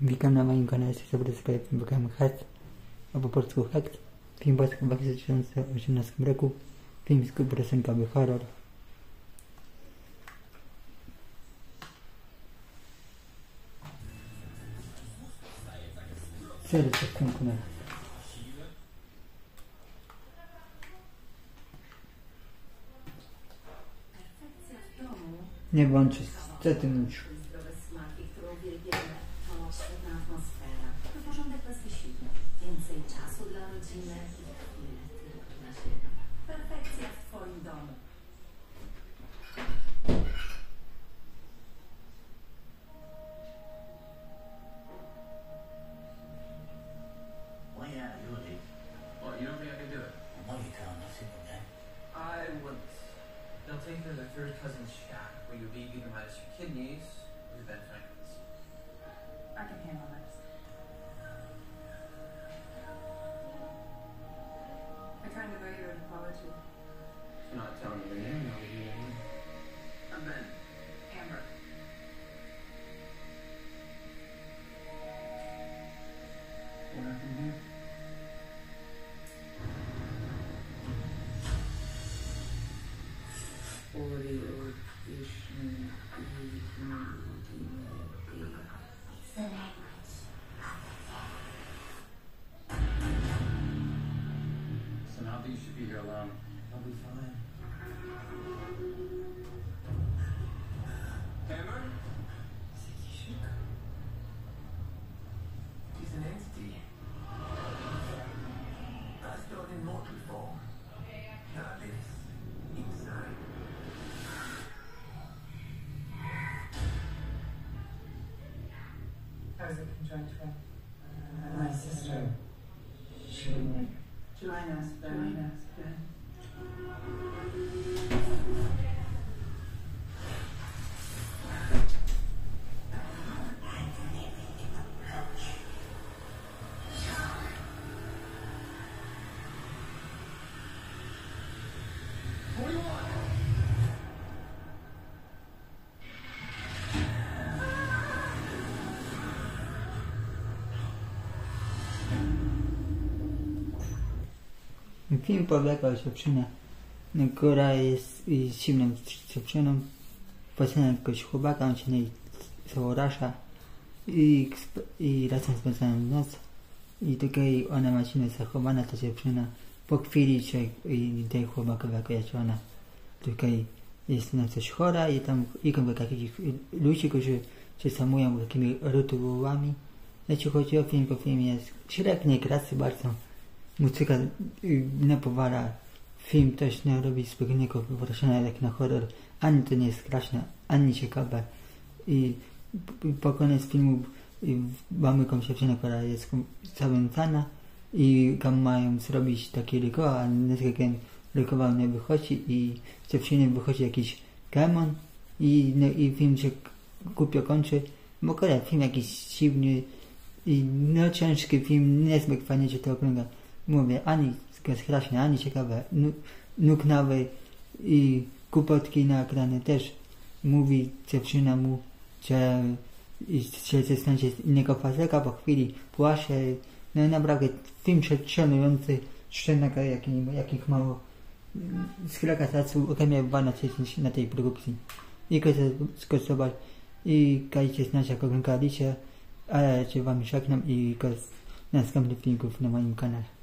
Witam na moim kanale sobie z programem Head, a po polsku Head. Film powstał w 2018 roku. Film z piosenkowy horror. W domu, Nie włączyć, co ty mówisz? They'll take her to their third cousin's shack, where you'll be either minus your kidneys or your Ben Franklin's. I can handle this. I kind of owe you an apology. For not telling me your name, I'll give you your. I'm Ben. Amber. What happened here? So now that you should be here alone, I'll be fine. I was a conjoint with my sister. Film polega o dziewczynie, która jest silną dziewczyną. Poznaje jakiegoś chłopaka, on się nie Rasza i, i razem spędzają noc. I tutaj ona ma silnie zachowana, ta dziewczyna. Po chwili się i tej chłopak ewakuuje ona. Tutaj jest na coś chora i tam idą takich ludzi, którzy się samują takimi rytuałami. Jeśli chodzi o film, po filmie jest średniej klasy bardzo muzyka y, napowala film też nie robi zbytniego wrażenia jak na horror. Ani to nie jest straszne, ani ciekawe. I po koniec filmu y, mamy jakąś dziewczynę, która jest zawęcana i tam mają zrobić taki ryko, a ten rykował nie wychodzi i z dziewczyny wychodzi jakiś demon i, no, i film się głupio kończy. Bo akurat film jakiś dziwny i no ciężki film, niezbyt fajnie się to ogląda mówię, ani strasznie, ani ciekawe, nu- nuknawy i kłopotki na ekranie też mówi dziewczyna mu, że się zastanie innego faceta, po chwili płasze, no naprawdę film przetrzenujący, szczelega jakich, jakich mało. Z relaksacji okamia 2 na 10 na tej produkcji. I skosować. I dajcie znać jak oglądaliście, a ja się wam żegnam i z następnych filmików na moim kanale.